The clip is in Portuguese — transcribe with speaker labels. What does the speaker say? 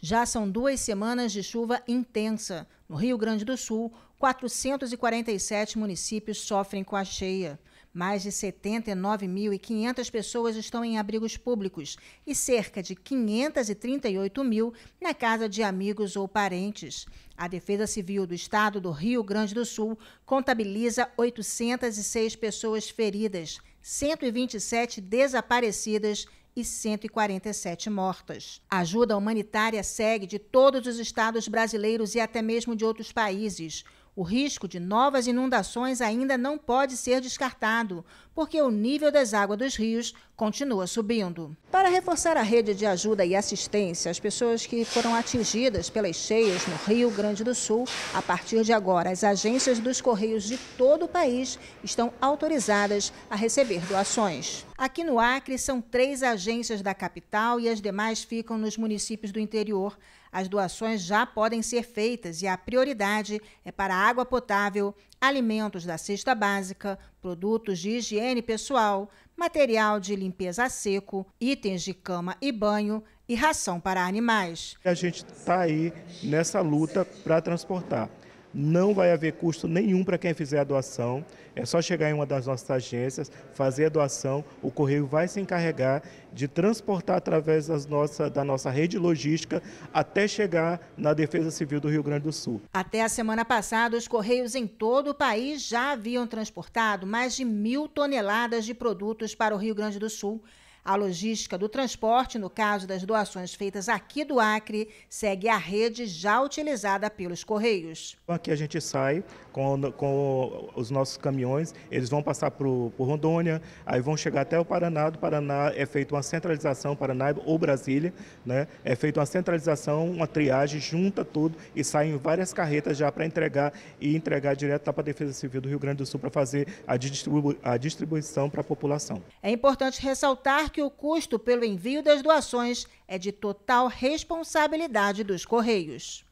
Speaker 1: Já são duas semanas de chuva intensa. No Rio Grande do Sul, 447 municípios sofrem com a cheia. Mais de 79.500 pessoas estão em abrigos públicos e cerca de 538 mil na casa de amigos ou parentes. A Defesa Civil do Estado do Rio Grande do Sul contabiliza 806 pessoas feridas, 127 desaparecidas e 147 mortas. A ajuda humanitária segue de todos os estados brasileiros e até mesmo de outros países. O risco de novas inundações ainda não pode ser descartado, porque o nível das águas dos rios continua subindo. Para reforçar a rede de ajuda e assistência às pessoas que foram atingidas pelas cheias no Rio Grande do Sul, a partir de agora, as agências dos Correios de todo o país estão autorizadas a receber doações. Aqui no Acre, são três agências da capital e as demais ficam nos municípios do interior. As doações já podem ser feitas e a prioridade é para água potável, alimentos da cesta básica, produtos de higiene pessoal, material de limpeza a seco, itens de cama e banho e ração para animais.
Speaker 2: A gente está aí nessa luta para transportar. Não vai haver custo nenhum para quem fizer a doação. É só chegar em uma das nossas agências, fazer a doação. O correio vai se encarregar de transportar através das nossa, da nossa rede logística até chegar na Defesa Civil do Rio Grande do Sul.
Speaker 1: Até a semana passada, os correios em todo o país já haviam transportado mais de mil toneladas de produtos para o Rio Grande do Sul. A logística do transporte, no caso das doações feitas aqui do Acre, segue a rede já utilizada pelos Correios.
Speaker 2: Aqui a gente sai com, com os nossos caminhões, eles vão passar por, por Rondônia, aí vão chegar até o Paraná. Do Paraná é feita uma centralização, Paraná ou Brasília, né? é feita uma centralização, uma triagem, junta tudo e saem várias carretas já para entregar e entregar direto para a Defesa Civil do Rio Grande do Sul para fazer a, distribu a distribuição para a população.
Speaker 1: É importante ressaltar que o custo pelo envio das doações é de total responsabilidade dos Correios.